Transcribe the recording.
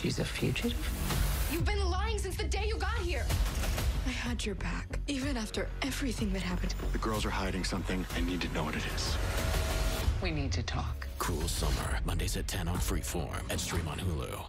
She's a fugitive? You've been lying since the day you got here. I had your back, even after everything that happened. The girls are hiding something. I need to know what it is. We need to talk. Cruel Summer, Mondays at 10 on Freeform and stream on Hulu.